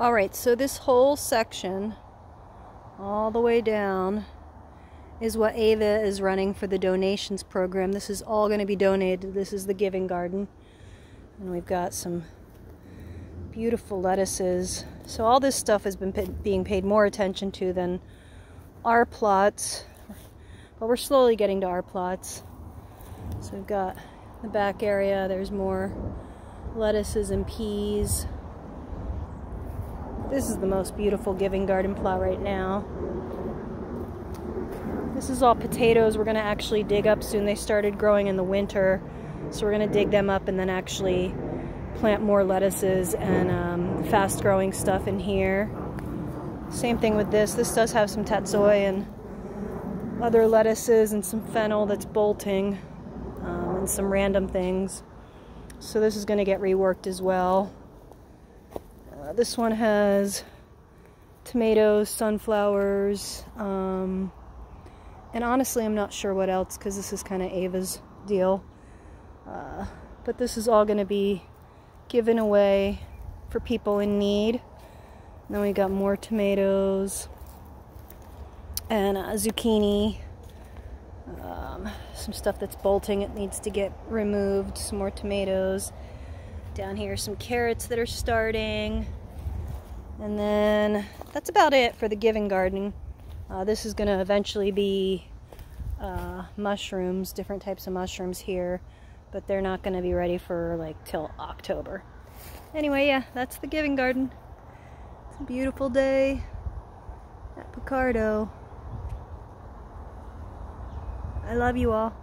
All right, so this whole section, all the way down, is what Ava is running for the donations program. This is all going to be donated. This is the Giving Garden. And we've got some beautiful lettuces. So all this stuff has been being paid more attention to than our plots. But we're slowly getting to our plots. So we've got the back area. There's more lettuces and peas. This is the most beautiful giving garden plot right now. This is all potatoes we're going to actually dig up soon. They started growing in the winter, so we're going to dig them up and then actually plant more lettuces and um, fast growing stuff in here. Same thing with this. This does have some tatsoi and other lettuces and some fennel that's bolting um, and some random things. So this is going to get reworked as well. Uh, this one has tomatoes, sunflowers, um, and honestly I'm not sure what else because this is kind of Ava's deal. Uh, but this is all going to be given away for people in need. And then we got more tomatoes and uh, zucchini. Um, some stuff that's bolting, it needs to get removed. Some more tomatoes. Down here, some carrots that are starting. And then that's about it for the giving Garden. Uh, this is going to eventually be uh, mushrooms, different types of mushrooms here, but they're not going to be ready for like till October. Anyway, yeah, that's the giving garden. It's a beautiful day at Picardo. I love you all.